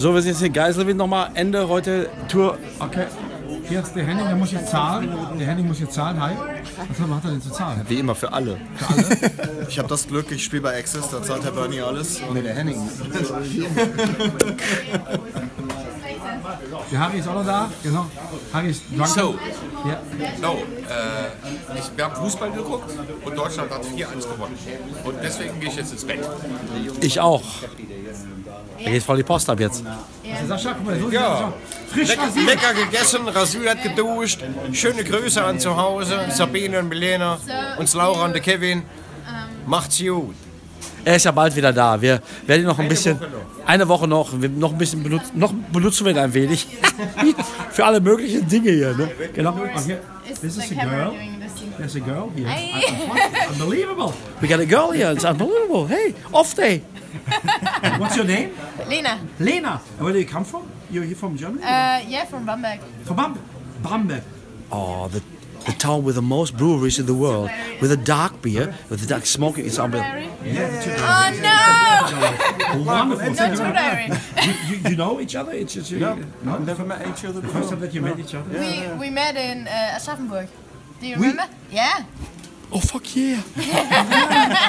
So, wir sind jetzt in Geiselwind nochmal. Ende heute Tour. Okay. Hier ist der Henning, der muss jetzt zahlen. Der Henning muss jetzt zahlen. Hi. Was hat er denn zu zahlen? Wie immer für alle. Ich habe das Glück, ich spiele bei Access, da zahlt Herr Bernie alles. Nee, der Henning. Der Harry ist auch noch da. Genau. Harry ist drunk. So, Ja. no, äh, ich, wir haben Fußball geguckt und Deutschland hat 4-1 gewonnen. Und deswegen gehe ich jetzt ins Bett. Ich auch. Da geht voll die Post ab jetzt. Sascha, guck mal, so Ja. frisch Lecker, rasiert. lecker gegessen, rasiert, geduscht. Schöne Grüße an zu Hause. Sabine und Milena. Und Laura und der Kevin. Macht's gut. Er ist ja bald wieder da. Wir werden ihn noch ein bisschen, eine Woche noch, wir noch ein bisschen benutzen, noch benutzen wir ihn ein wenig. Für alle möglichen Dinge hier. Ne? Genau. Okay. This is a girl. There's a girl here. Hey. Unbelievable. We got a girl here. It's unbelievable. Hey, off day. What's your name? Lena. Lena. And where do you come from? You're here from Germany? Uh, yeah, from Bamberg. From Bamberg. Bamberg. Oh, the, the town with the most breweries in the world. With a dark beer, with the dark smoking. It's unbelievable. Oh no! Wonderful. Not Thank you too very You, you, you know each other? It's just, no, no. Never met each other The first time that you met each other? We we met in uh, Aschaffenburg. Do you remember? Yeah. Oh, fuck yeah.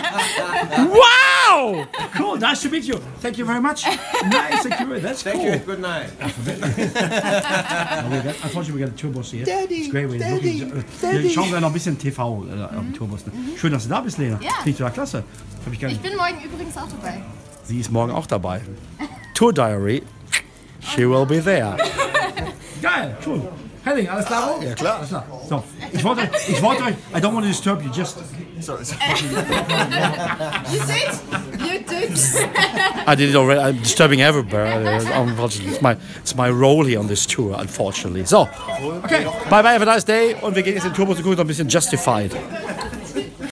wow! Cool, nice to meet you. Thank you very much. nice, thank you. That's Thank cool. you. Good night. I we you unfortunately, we got a Tourbus here. Daddy, it's great. We're looking, äh, Schauen wir noch ein bisschen TV äh, auf dem Tourbus. Ne? Schön, dass du da bist, Lena. Ja. Finde ich total klasse. Hab ich gar Ich nicht. bin morgen übrigens auch dabei. Sie ist morgen auch dabei. Tour Diary. She will be there. Geil, cool. Henning, alles klar? Ja, klar. Alles klar. So, ich wollte, ich wollte euch, I don't want to disturb you, just, Sorry. You did? You did? I did it already. I'm disturbing everybody. Uh, Unfortunately, it's my it's my role here on this tour. Unfortunately. So, okay. bye bye. Have a nice day. Und wir gehen jetzt in den Tourbus und gucken noch ein bisschen Justified.